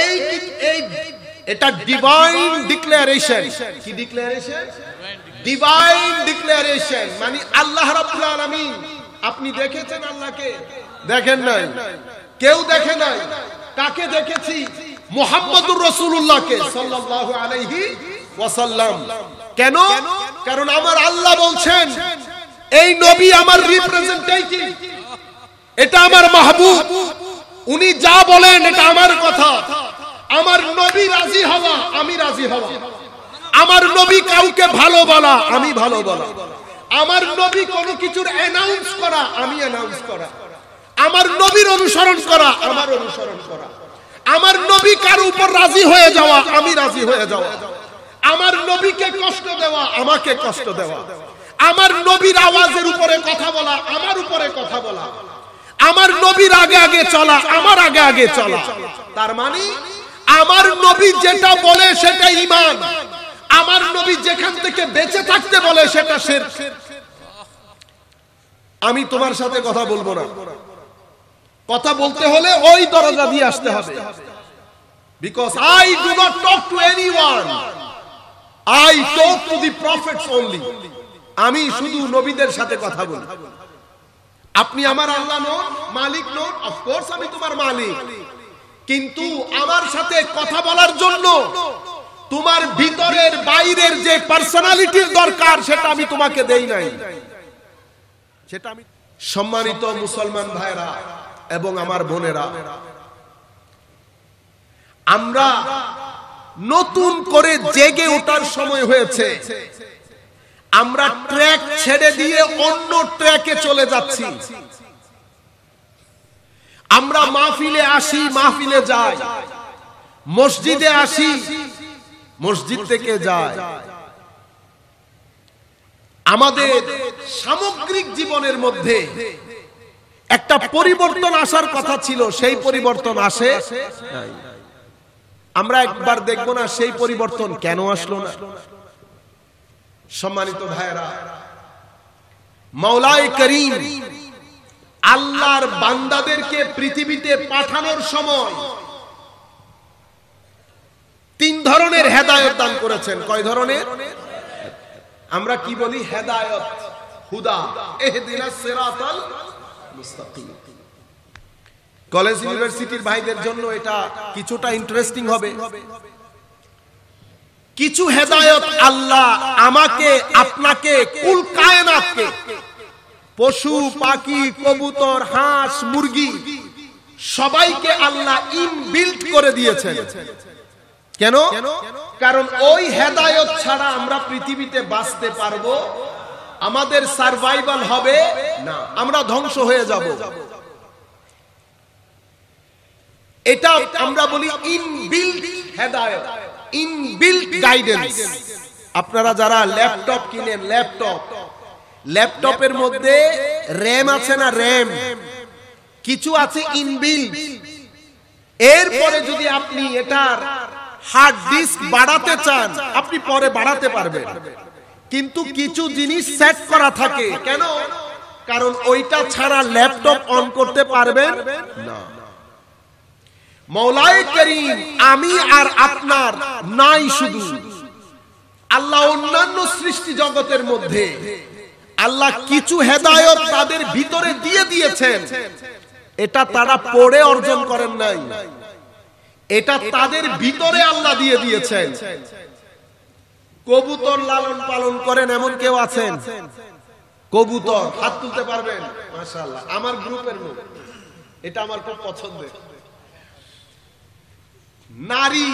এই এই এটা ডিভাইন ডিক্লারেশন কি ডিক্লারেশন ডিভাইন ডিক্লারেশন মানে আল্লাহ রাব্বুল আলামিন। আপনি দেখেছেন আল্লাহকে? দেখেন নাই। কেউ দেখে নাই। কাকে দেখেছি? মুহাম্মদুর রাসূলুল্লাহকে সাল্লাল্লাহু আলাইহি ওয়াসাল্লাম। কেন? কারণ আমার আল্লাহ বলছেন এই নবী আমার রিপ্রেজেন্টেটিভ এটা আমার মাহবুব। উনি যা বলেন, এটা আমার কথা। আমার নবী রাজি হওয়া, আমি রাজি হওয়া। আমার নবী কাউকে ভালো বলা, আমি ভালো বলা। আমার নবী কোনো কিছুর অ্যানাউন্স করা, আমি অ্যানাউন্স করা। আমার নবীর অনুসরণ করা, আমার অনুসরণ করা। আমার নবী কার উপর রাজি হয়ে যাওয়া, আমি রাজি হয়ে যাওয়া। আমার নবীকে কষ্ট দেওয়া, আমাকে কষ্ট দেওয়া। আমার নবীর আওয়াজের উপরে কথা বলা, আমার উপরে কথা বলা। আমার নবীর আগে আগে চলা, আমার আগে আগে চলা। তার মানে আমার নবী যেটা বলে সেটা ইমান আমার নবী যেখান থেকে বেঁচে থাকতে বলে সেটা শের আমি তোমার সাথে কথা বলব না। কথা বলতে হলে ওই দরজা দিয়ে আসতে হবে। Because I do not talk to anyone I talk to the prophets only আমি শুধু নবীদের সাথে কথা বলি। আপনি আমার আল্লাহ নন মালিক নন অফকোর্স আমি তোমার মালিক। কিন্তু আমার সাথে কথা বলার জন্য তোমার ভিতরের বাইরের যে পার্সোনালিটির দরকার, সেটা আমি তোমাকে দেই নাই। সেটা আমি সম্মানিত মুসলমান ভাইরা এবং আমার বোনেরা, আমরা নতুন করে জেগে ওঠার সময় হয়েছে। আমরা ট্র্যাক ছেড়ে দিয়ে অন্য ট্র্যাকে চলে যাচ্ছি। আমরা মাহফিলে আসি, মাহফিলে যাই। মসজিদে আসি, মসজিদ থেকে যায় আমাদের সামগ্রিক জীবনের মধ্যে একটা পরিবর্তন আসার কথা ছিল, সেই পরিবর্তন আসে আমরা একবার দেখব না সেই পরিবর্তন কেন আসলো না। সম্মানিত ভাইরা মাওলাই করিম আল্লাহর বান্দাদেরকে পৃথিবীতে পাঠানোর সময় তিন ধরনের হেদায়ত দান করেছেন। কয় ধরনের? আমরা কি বলি? হেদায়ত, হুদা। সিরাতাল মুস্তাকিম। কলেজ, ইউনিভার্সিটির ভাইদের জন্য এটা কিছুটা ইন্টারেস্টিং হবে। কিছু হেদায়ত আল্লাহ আমাকে, আপনাকে, কুল কায়নাতকে, পশু, পাখি, কবুতর, হাঁস, মুরগি, সবাইকে আল্লাহ ইনবিল্ট করে দিয়েছেন। কেন? কারণ ওই হেদায়ত ছাড়া আমরা পৃথিবীতে বাঁচতে পারব, আমাদের সার্ভাইভাল হবে না। আমরা ধ্বংস হয়ে যাব। এটা আমরা বলি ইনবিল্ট হেদায়ত। ইনবিল্ট গাইডেন্স আপনারা যারা ল্যাপটপ কিনেন ল্যাপটপ ল্যাপটপের মধ্যে র্যাম আছে না র্যাম কিছু আছে ইনবিল্ট এরপরে যদি আপনি এটার হার্ড ডিস্ক বাড়াতে চান, আপনি পরে বাড়াতে পারবেন। কিন্তু কিছু জিনিস সেট করা থাকে। কেন? কারণ ওইটা ছাড়া ল্যাপটপ অন করতে পারবেন না। মৌলাই করিম, আমি আর আপনার নাই শুধু। আল্লাহ অন্যান্য সৃষ্টি জগতের মধ্যে আল্লাহ কিছু হেদায়ত তাদের ভিতরে দিয়ে দিয়েছেন। এটা তারা পড়ে অর্জন করেন নাই। এটা তাদের ভিতরে আল্লাহ দিয়ে দিয়েছেন। কবুতর লালন পালন করেন এমন কেউ আছেন? কবুতর, হাত তুলতে পারবেন? মাশাআল্লাহ। আমার গ্রুপের লোক, এটা আমার খুব পছন্দের। নারী,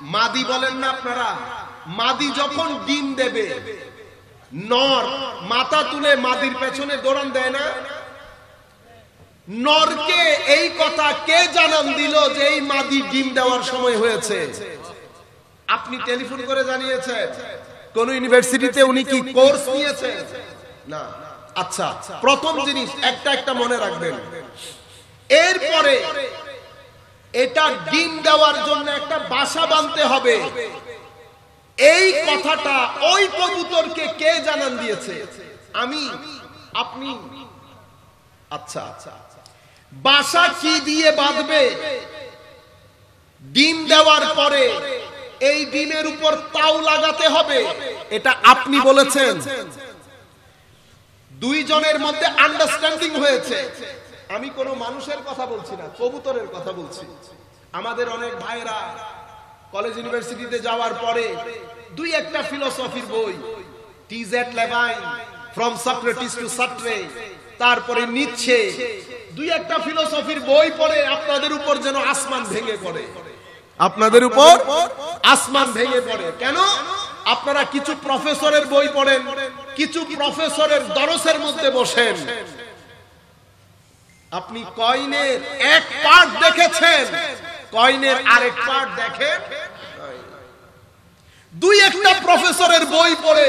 মাদি বলেন না আপনারা, মাদি যখন ডিম দেবে, নর মাথা তুলে মাদির পেছনে দৌড়ান দেয় না? নরকে এই কথা কে জানান দিল যে এই মাদি ডিম দেওয়ার সময় হয়েছে? আপনি টেলিফোন করে জানিয়েছেন। কোন ইউনিভার্সিটিতে উনি কি কোর্স নিয়েছেন? না। আচ্ছা প্রথম জিনিস, একটা একটা মনে রাখবেন। এরপরে এটা ডিম দেওয়ার জন্য একটা বাসা বাঁধতে হবে। এই কথাটা ওই কবুতরকে কে জানান দিয়েছে? আমি, আপনি। আচ্ছা বাসা কি দিয়ে বাঁধবে? ডিম দেওয়ার পরে এই ডিমের উপর তাও লাগাতে হবে। এটা আপনি বলেছেন। দুইজনের মধ্যে আন্ডারস্ট্যান্ডিং হয়েছে। আমি কোন মানুষের কথা বলছি না কবুতরের কথা বলছি। আমাদের অনেক ভাইরা কলেজ ইউনিভার্সিটিতে যাওয়ার পরে দুই একটা ফিলোসফির বই T Z Lavine from Socrates to Sartre তারপরে নিচ্ছে দুই একটা ফিলোসফির বই পড়ে আপনাদের উপর যেন আসমান ভেঙে পড়ে। আপনাদের উপর আসমান ভেঙে পড়ে। কেন? আপনারা কিছু প্রফেসরের বই পড়েন কিছু প্রফেসরের দরসের মধ্যে বসেন। আপনি কয়েনের এক পার্ট দেখেছেন। কয়েনের আরেক পার্ট দেখেন। দুই একটা প্রফেসরের বই পড়ে।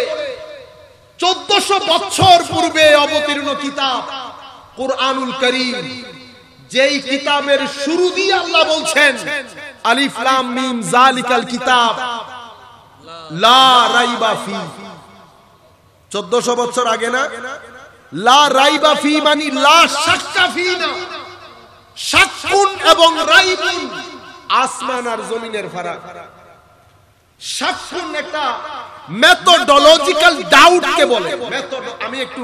চোদ্দশো বছর পূর্বে অবতীর্ণ কিতাব কোরআনুল করিম। যেই কিতাবের শুরু দিয়ে আল্লাহ বলছেন, আলিফ লাম মিম জালিকাল কিতাব, লা রাইবা ফি। 1400 বছর আগে না? লা রাইবা ফি মানে লা শাক্কা ফি না শাক্কুন এবং রাইবুন আসমান আর জমিনের ফারাক। শাক্কুন একটা ডাউট কে বলে। আমি একটু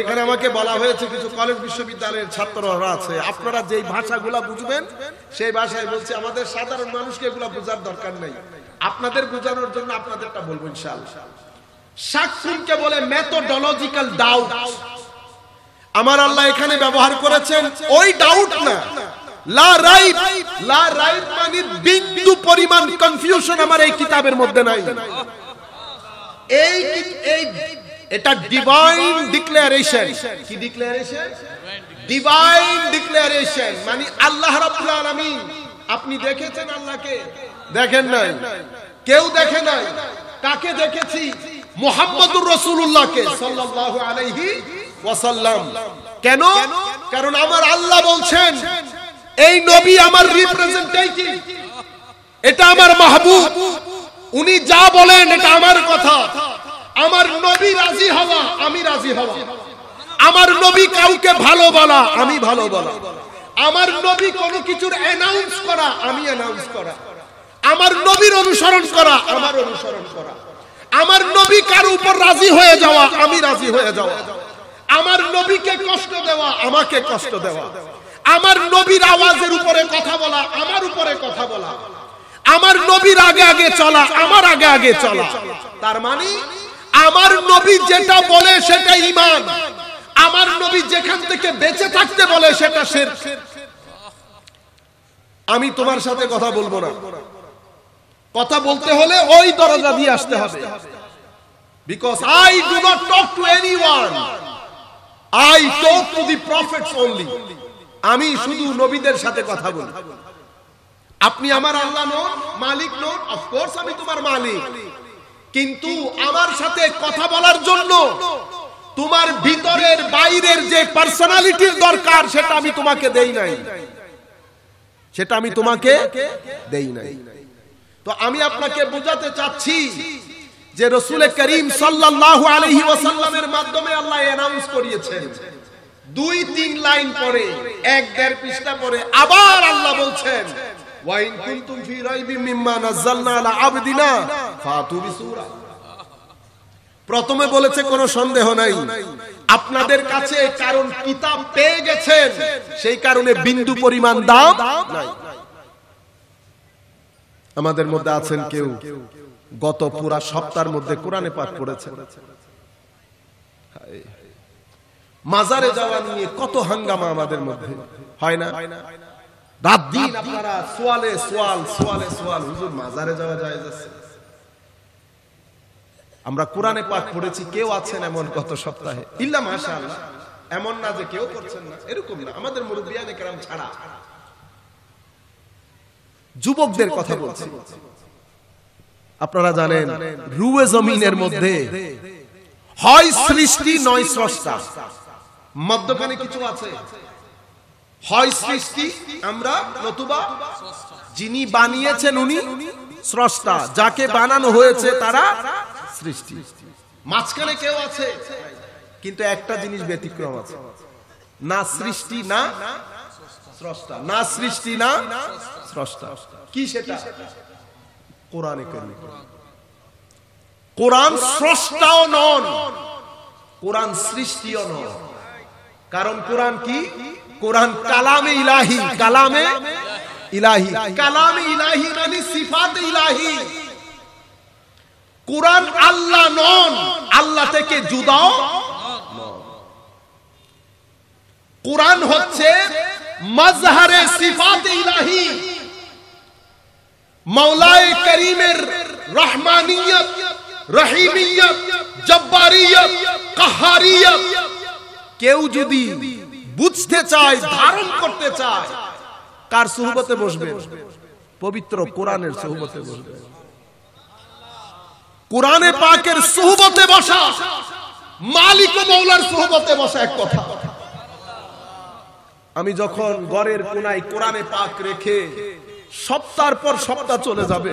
এখানে আমাকে বলা হয়েছে কিছু কলেজ বিশ্ববিদ্যালয়ের ছাত্ররা আছে। আপনারা যেই ভাষাগুলা বুঝবেন, সেই ভাষায় বলছি, আমাদের সাধারণ মানুষকে এগুলা বোঝার দরকার নেই। আপনাদের বোঝানোর জন্য আপনাদেরটা বলব ইনশাআল্লাহ। সাক্ষুনকে বলে মেথোডোলজিক্যাল ডাউট আমার আল্লাহ এখানে ব্যবহার করেছেন, ওই ডাউট না। লা রাইব লা রাইব মানে বিন্দু পরিমাণ কনফিউশন আমার এই কিতাবের মধ্যে নাই। এই এই এটা ডিভাইন ডিক্লারেশন কি ডিক্লারেশন ডিভাইন ডিক্লারেশন মানে আল্লাহ রাব্বুল আলামিন। আপনি দেখেছেন আল্লাহকে? দেখেন নাই। কেউ দেখে নাই। কাকে দেখেছি? মুহাম্মদুর সাল্লাল্লাহু আলাইহি ওয়াসাল্লাম। কেন? কারণ আমার আল্লাহ বলছেন, এই নবী আমার রিপ্রেজেন্টেটিভ এটা আমার মাহবুব। উনি যা বলেন এটা আমার কথা। আমার নবী রাজি হওয়া, আমি রাজি হওয়া। আমার নবী কাউকে ভালো বলা, আমি ভালো বলা। আমার নবী কোনো কিছুর অ্যানাউন্স করা, আমি অ্যানাউন্স করা। আমার নবীর অনুসরণ করা, আমার অনুসরণ করা। আমার নবী কার উপর রাজি হয়ে যাওয়া? আমি রাজি হয়ে যাওয়া। আমার নবীকে কষ্ট দেওয়া, আমাকে কষ্ট দেওয়া। আমার নবীর আওয়াজের উপরে কথা বলা, আমার উপরে কথা বলা। আমার নবীর আগে আগে চলা, আমার আগে আগে চলা। তার মানে আমার নবী যেটা বলে সেটা ইমান আমার নবী যেখান থেকে বেঁচে থাকতে বলে সেটা শের আমি তোমার সাথে কথা বলব না। কথা বলতে হলে ওই দরজা দিয়ে আসতে হবে। Because I do not talk to anyone I talk to the prophets only আমি শুধু নবীদের সাথে কথা বলি। আপনি আমার আল্লাহ নন, মালিক নন অফকোর্স আমি তোমার মালিক। কিন্তু আমার সাথে কথা বলার জন্য তোমার ভিতরের বাইরের যে পার্সোনালিটির দরকার, সেটা আমি তোমাকে দেই নাই। সেটা আমি তোমাকে দেই নাই। তো আমি আপনাকে বোঝাতে চাচ্ছি যে রসুল করিম সাল্লাল্লাহু আলাইহি ওয়াসাল্লামের মাধ্যমে আল্লাহ অ্যানাউন্স করিয়েছেন। দুই, তিন লাইন পরে, এক দেড় পৃষ্ঠা পরে আবার আল্লাহ বলছেন ওয়াইন কুনতুম ফি মিম্মা নাযালনা আলা আবদিনা ফাতু প্রথমে বলেছে, কোনো সন্দেহ নাই। আপনাদের কাছে কারণ কিতাব পেয়ে গেছেন, সেই কারণে বিন্দু পরিমাণ দাম নাই। আমাদের মধ্যে আছেন কেউ? গত পুরা সপ্তাহের মধ্যে কোরআনে পাঠ করেছেন। মাজারে যাওয়া নিয়ে কত হাঙ্গামা আমাদের মধ্যে। হয় না? রাত দিন আপনারা সোয়ালে সোয়াল সোয়ালে সোয়াল। হুজুর মাজারে যাওয়া যায় যাচ্ছে আমরা কোরআনে পাঠ পড়েছি কেউ আছেন এমন গত সপ্তাহে? ইল্লা মাশাআল্লাহ। এমন না যে কেউ করছেন না। এরকম না। আমাদের মুরব্বিয়ানে কেরাম ছাড়া। যুবকদের কথা বলছি। আপনারা জানেন রুয়ে জমিনের মধ্যে হয় সৃষ্টি নয় স্রষ্টা। মধ্যখানে কিছু আছে। হয় সৃষ্টি আমরা নতুবা যিনি বানিয়েছেন উনি স্রষ্টা যাকে বানানো হয়েছে তারা সৃষ্টি। মাঝখানে কেউ আছে কিন্তু একটা জিনিস ব্যতিক্রম আছে। না সৃষ্টি না না সৃষ্টি না স্রষ্টা। কি সেটা? কোরআনে কোরআন স্রষ্টাও নন কোরআন সৃষ্টিও নন। কারণ কোরআন কি? কোরআন কালামে ইলাহি কালামে ইলাহি। কালামে ইলাহি মানে সিফাত ইলাহি। কোরআন আল্লাহ নন আল্লাহ থেকে জুদাও কোরআন হচ্ছে মাজহারে সিফাত ইলাহি। মাওলায়ে করিমের রহমানিয়ত, রহিমিয়ত, জব্বারিয়ত, কাহারিয়ত। কেউ যদি বুঝতে চায়, ধারণ করতে চায়, কার সুহবতে বসবে? পবিত্র কোরআনের সুহবতে বসবে। কোরআনে পাকের সুহবতে বসা, মালিক ও মৌলার সুহবতে বসা এক কথা। আমি যখন ঘরের কোনায় কোরআনে পাক রেখে সপ্তাহ পর সপ্তাহ চলে যাবে,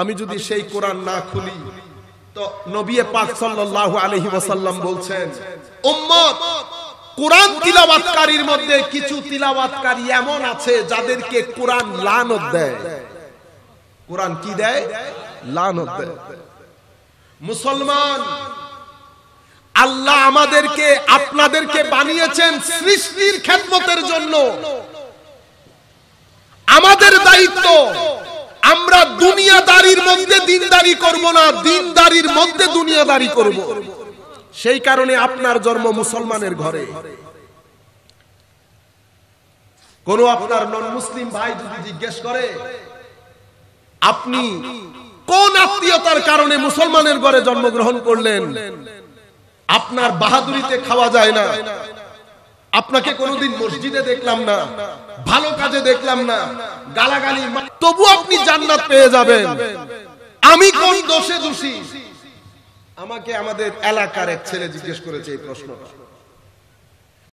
আমি যদি সেই কোরআন না খুলি, তো নবী পাক সাল্লাল্লাহু আলাইহি ওয়াসাল্লাম বলছেন, উম্মত, কোরআন তিলাওয়াতকারীর মধ্যে কিছু তিলাওয়াতকারী এমন আছে যাদেরকে কোরআন লানত দেয়। কোরআন কি দেয়? লানত দেয়। মুসলমান, আল্লাহ আমাদেরকে আপনাদেরকে বানিয়েছেন সৃষ্টির খেদমতের জন্য। আমাদের দায়িত্ব, আমরা দুনিয়াদারির মধ্যে দিনদারি করব না, দিনদারির মধ্যে দুনিয়াদারি করব। সেই কারণে আপনার জন্ম মুসলমানের ঘরে। কোন আপনার নন মুসলিম ভাই যদি জিজ্ঞেস করে, আপনি কোন আত্মীয়তার কারণে মুসলমানের ঘরে জন্মগ্রহণ করলেন? আপনার বাহাদুরিতে খাওয়া যায় না। আপনাকে কোনোদিন মসজিদে দেখলাম না, ভালো কাজে দেখলাম না, গালাগালি তবু আপনি জান্নাত পেয়ে যাবেন। আমি কোন দোষে দোষী? আমাকে আমাদের এলাকার এক ছেলে জিজ্ঞেস করেছে এই প্রশ্নটা।